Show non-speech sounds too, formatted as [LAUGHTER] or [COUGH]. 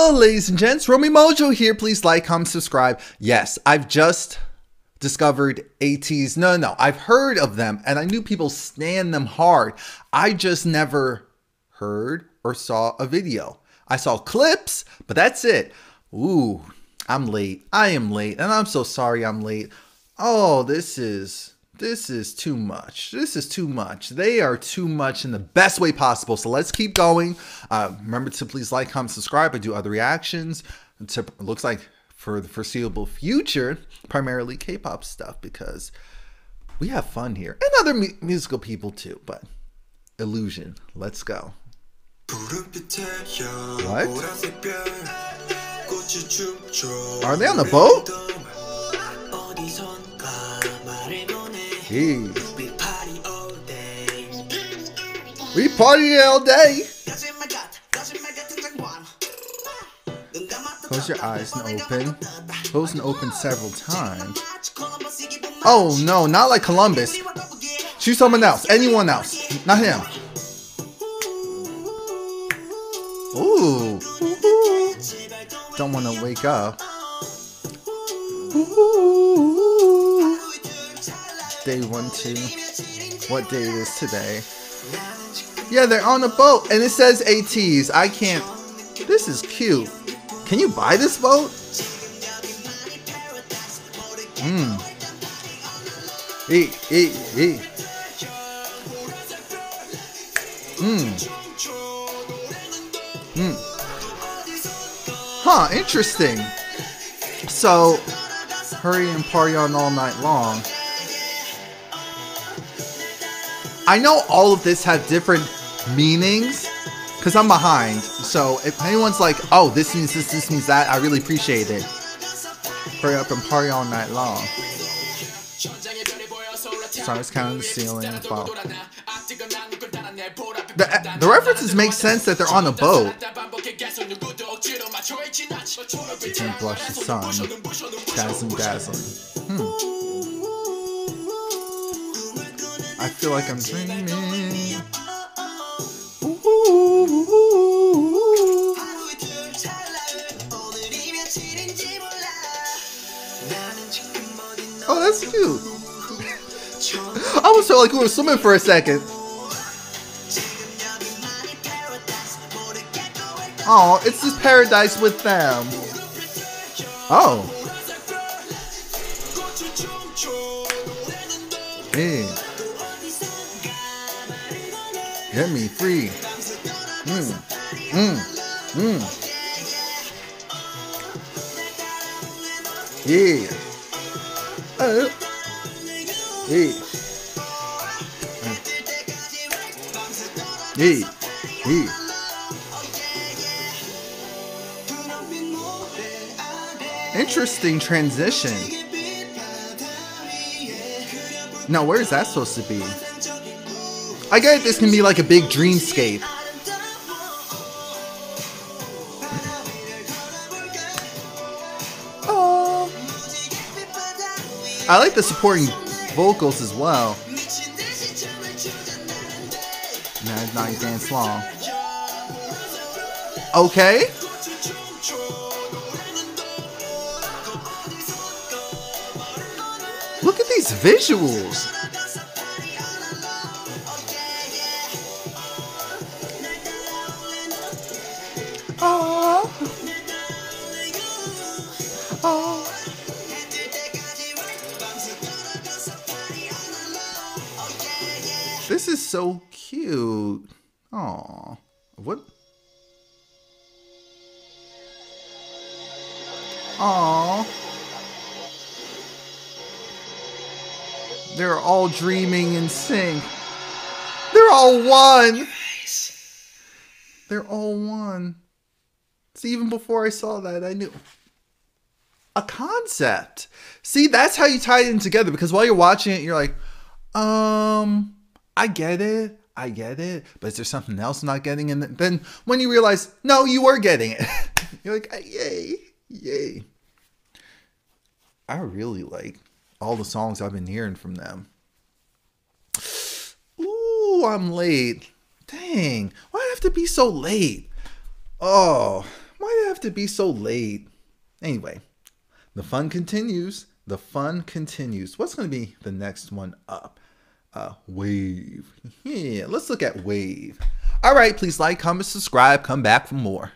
Hello, ladies and gents. Romie Mojo here. Please like, comment, subscribe. Yes, I've just discovered ATEEZ. No, no, I've heard of them and I knew people stand them hard. I just never heard or saw a video. I saw clips, but that's it. Ooh, I'm late. I am late and I'm so sorry I'm late. Oh, this is this is too much. This is too much. They are too much in the best way possible. So let's keep going. Uh, remember to please like, comment, subscribe. I do other reactions. To, it looks like for the foreseeable future, primarily K-pop stuff because we have fun here and other mu musical people too. But illusion. Let's go. What? Are they on the boat? Hey. We party all day. Close your eyes and open. Close and open several times. Oh no, not like Columbus. Choose someone else. Anyone else. Not him. Ooh. Don't want to wake up. Ooh. Day one, two. What day it is today? Yeah, they're on a boat and it says ATEEZ. I can't. This is cute. Can you buy this boat? Mmm. Hey, hey, hey. Mmm. Hmm. Huh, interesting. So, hurry and party on all night long. I know all of this have different meanings because I'm behind. So if anyone's like, oh, this means this, this means that, I really appreciate it. Hurry up and party all night long. Stars counting the ceiling. Wow. The, the references make sense that they're on a boat. You can blush the sun. Dazzling, dazzling. Hmm. I feel like I'm dreaming. Oh, that's cute. [LAUGHS] I felt like we were swimming for a second. Oh, it's this paradise with them. Oh. Hey. Get me free. Mmm. Mmm. Mmm. Yeah. Oh. Hey. Hey. Hey. Interesting transition. Now, where's that supposed to be? I get this can be like a big dreamscape. Oh. I like the supporting vocals as well. Now, now you dance long. Okay. Look at these visuals. This is so cute. Oh. What? Aw. They're all dreaming in sync. They're all one. They're all one. See, even before I saw that, I knew a concept. See, that's how you tie it in together because while you're watching it, you're like, um, I get it. I get it. But is there something else I'm not getting? And then when you realize, no, you were getting it, [LAUGHS] you're like, uh, yay, yay. I really like all the songs I've been hearing from them. Ooh, I'm late. Dang, why do I have to be so late? Oh, why do I have have to be so late? Anyway, the fun continues. The fun continues. What's going to be the next one up? Uh, wave. Yeah, let's look at wave. All right, please like, comment, subscribe, come back for more.